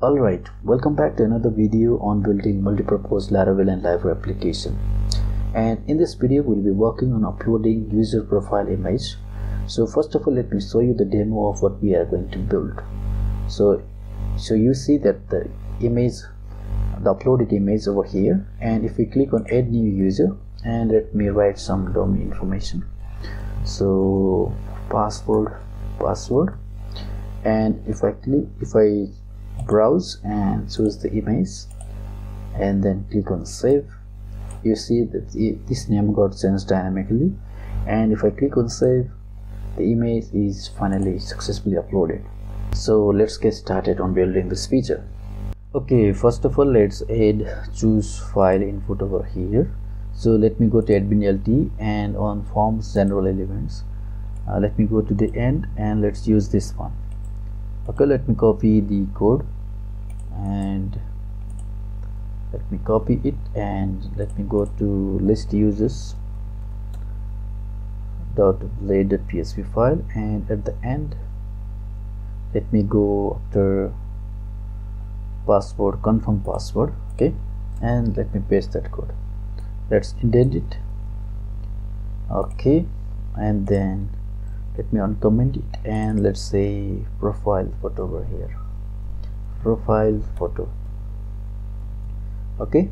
Alright, welcome back to another video on building multipurpose Laravel and Live application. And in this video, we'll be working on uploading user profile image. So first of all, let me show you the demo of what we are going to build. So, so you see that the image, the uploaded image over here. And if we click on add new user, and let me write some domain information. So password, password, and if I click, if I browse and choose the image and then click on save. You see that this name got changed dynamically and if I click on save the image is finally successfully uploaded. So let's get started on building this feature. Okay first of all let's add choose file input over here. So let me go to admin lt and on forms general elements. Uh, let me go to the end and let's use this one. Okay let me copy the code and let me copy it and let me go to list users dot blade.php file. And at the end let me go after password confirm password okay? And let me paste that code. Let's indent it. Okay. And then let me uncomment it and let's say profile photo over here profile photo. Okay?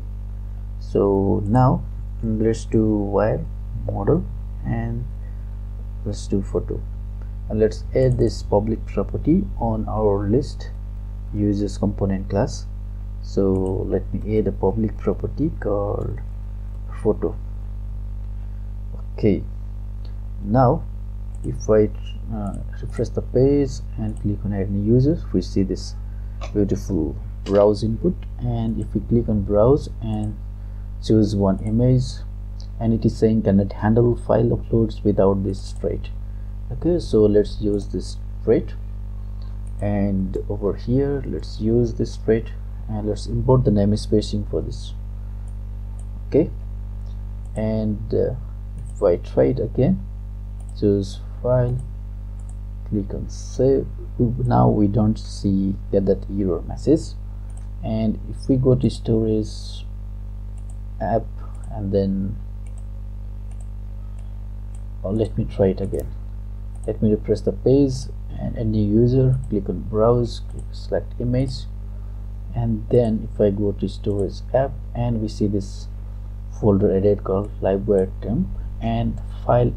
So now let's do wire model and let's do photo. And let's add this public property on our list users component class. So let me add a public property called photo. Okay. Now if I uh, refresh the page and click on add new users we see this beautiful browse input. And if we click on browse and choose one image and it is saying cannot handle file uploads without this trait okay so let's use this trait and over here let's use this trait and let's import the namespacing for this. Okay. And uh, if I try it again choose file click on save. Now we don't see get that error message. And if we go to storage app and then oh, let me try it again. Let me refresh the page and any user click on browse click select image. And then if I go to storage app and we see this folder added called livewire temp and file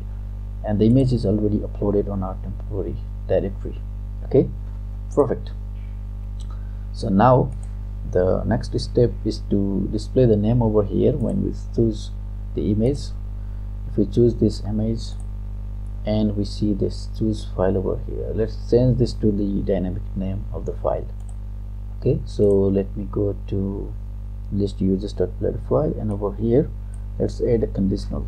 and the image is already uploaded on our temporary directory. Okay? Perfect. So now the next step is to display the name over here when we choose the image. If we choose this image and we see this choose file over here let's change this to the dynamic name of the file. Okay? So let me go to list users.blade file and over here let's add a conditional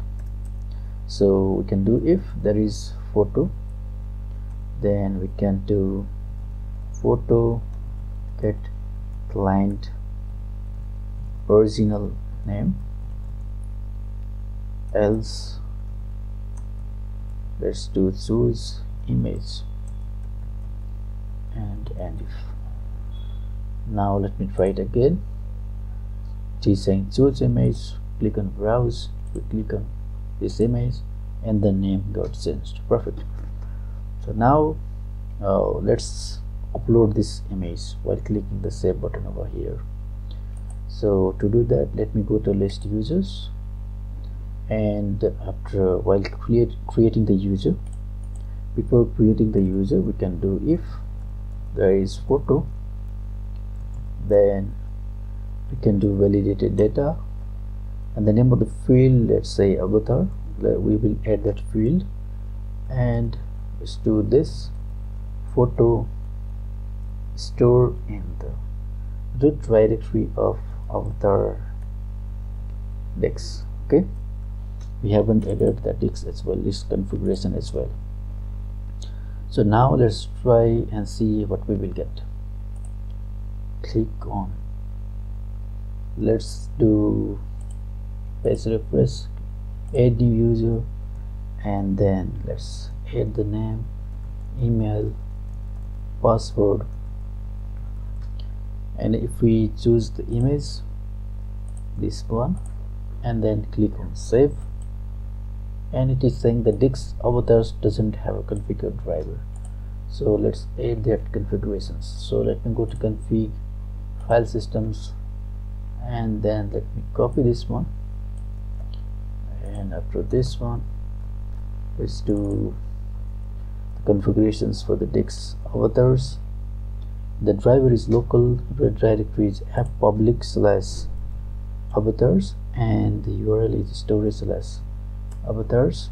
so we can do if there is photo then we can do photo get client original name else let's do choose image and and if. Now let me try it again. It is saying choose image click on browse we click on this image and the name got changed. Perfect. So now uh, let's upload this image while clicking the save button over here. So to do that let me go to list users and after while create creating the user before creating the user we can do if there is photo then we can do validated data and the name of the field let's say avatar we will add that field. And let's do this photo store in the root directory of avatar disk okay? We haven't added that disk as well this configuration as well. So now let's try and see what we will get. Click on. Let's do page refresh add new user and then let's add the name email password. And if we choose the image this one and then click on save. And it is saying the disk avatars doesn't have a configured driver. So let's add that configurations so let me go to config file systems and then let me copy this one and after this one let's do the configurations for the disk avatars. The driver is local the directory is app public slash avatars and the url is storage slash avatars.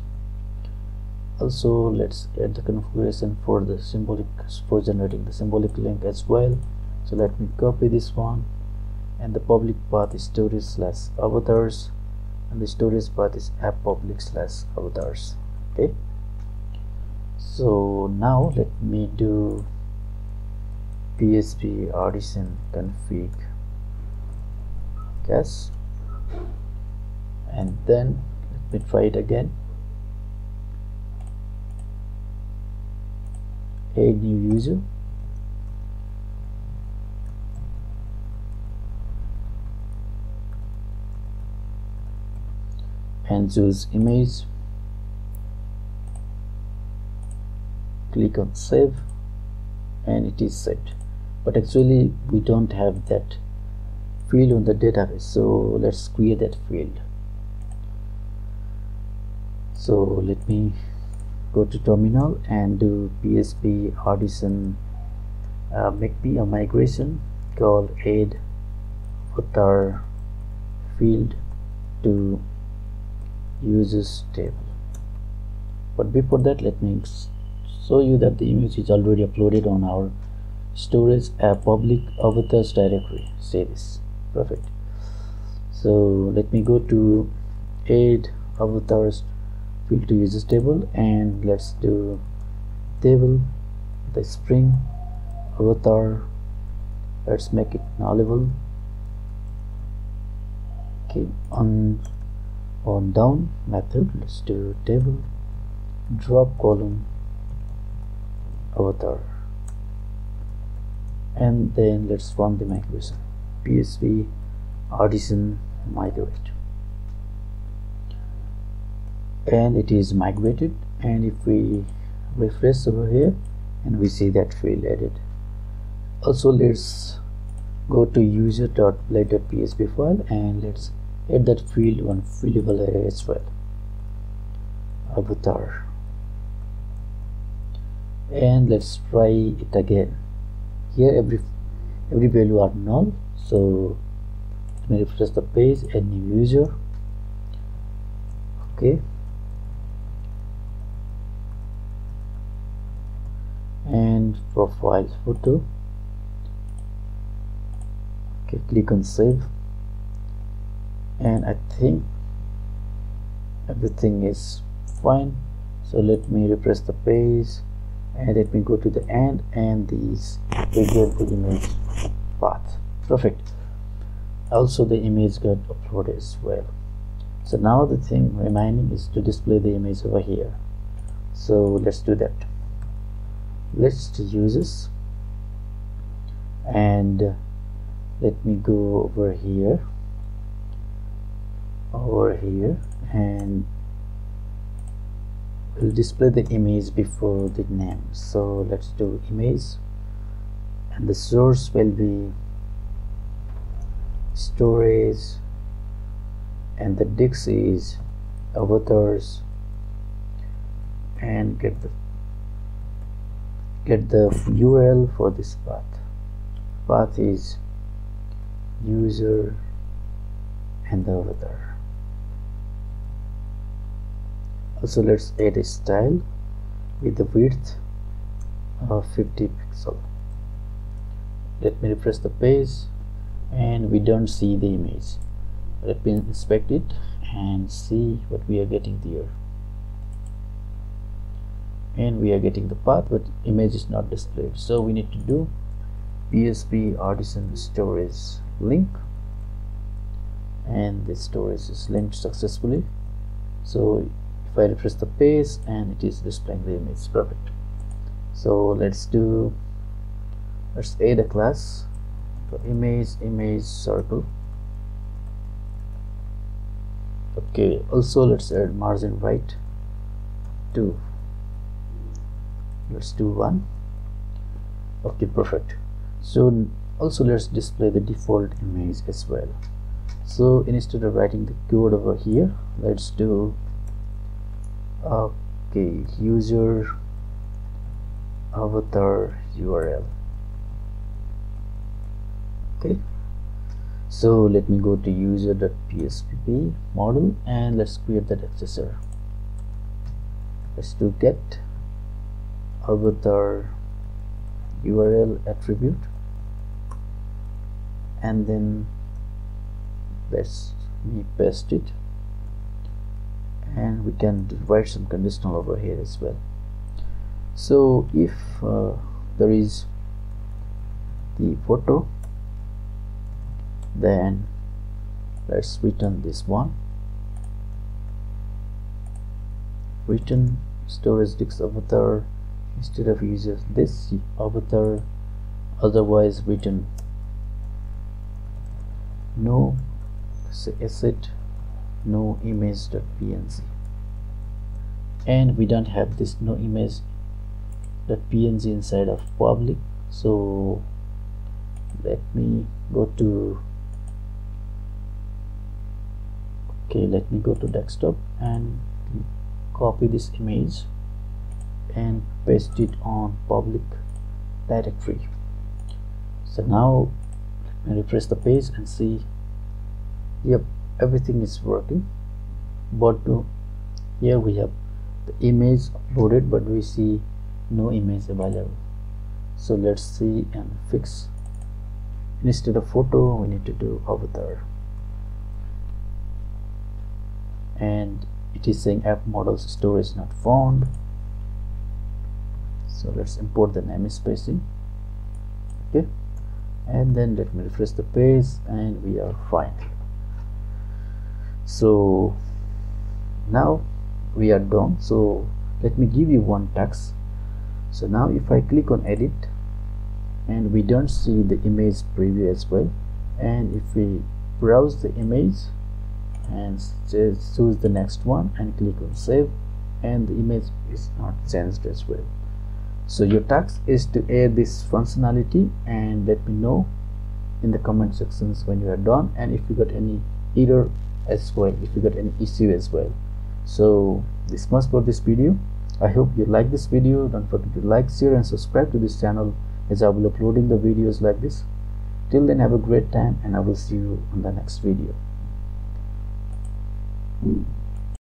Also let's add the configuration for the symbolic for generating the symbolic link as well. So let me copy this one and the public path is storage slash avatars and the storage path is app public slash avatars. Okay? So now let me do php artisan config yes and then let me try it again. Add new user and choose image. Click on save and it is set. But actually we don't have that field on the database so let's create that field. So let me go to terminal and do php artisan uh, make me a migration called add avatar field to users table but before that let me show you that the image is already uploaded on our storage a public avatars directory say this perfect. So let me go to add avatars field to users table and let's do table the string avatar let's make it nullable. Okay on on down method let's do table drop column avatar. And then let's run the migration. php artisan migrate. And it is migrated and if we refresh over here and we see that field added. Also let's go to user.blade.php file and let's add that field one fillable array as well avatar and let's try it again. Here every every value are null so let me refresh the page add new user. Okay. And profile photo. Okay click on save and I think everything is fine. So let me refresh the page and let me go to the end and these get the image path perfect. Also the image got uploaded as well. So now the thing remaining is to display the image over here. So let's do that. Let's use this. And let me go over here over here. And we'll display the image before the name. So let's do image. And the source will be storage. And the disk is avatars. And get the get the URL for this path. Path is user and the avatar also let's add a style with the width of 50 pixel. Let me refresh the page and we don't see the image. Let me inspect it and see what we are getting there. And we are getting the path but image is not displayed. So we need to do php artisan storage link. And the storage is linked successfully. So if I refresh the page and it is displaying the image perfect. So let's do let's add a class. So image image circle. Okay also let's add margin right. 2 let's do 1 okay perfect. So also let's display the default image as well. So instead of writing the code over here let's do okay user avatar url okay. So let me go to user.php model and let's create that accessor. Let's do get avatar url attribute and then let's me paste it and we can write some conditional over here as well. So if uh, there is the photo then let's return this one. Return storage disk avatar instead of using this avatar otherwise return. No asset no image.png and we don't have this no image.png inside of public so let me go to okay let me go to desktop and copy this image and paste it on public directory. So now let me refresh the page and see. Yep everything is working. But uh, here we have the image uploaded but we see no image available. So let's see and fix. Instead of photo we need to do avatar. And it is saying app models storage not found. So let's import the name spacing okay. And then let me refresh the page and we are fine so now we are done. So let me give you one task. So now if I click on edit and we don't see the image preview as well. And if we browse the image and choose the next one and click on save and the image is not changed as well. So your task is to add this functionality and let me know in the comment sections when you are done. And if you got any error as well if you got any issue as well. So this much for this video. I hope you like this video. Don't forget to like share and subscribe to this channel as i will uploading the videos like this. Till then have a great time and i will see you on the next video.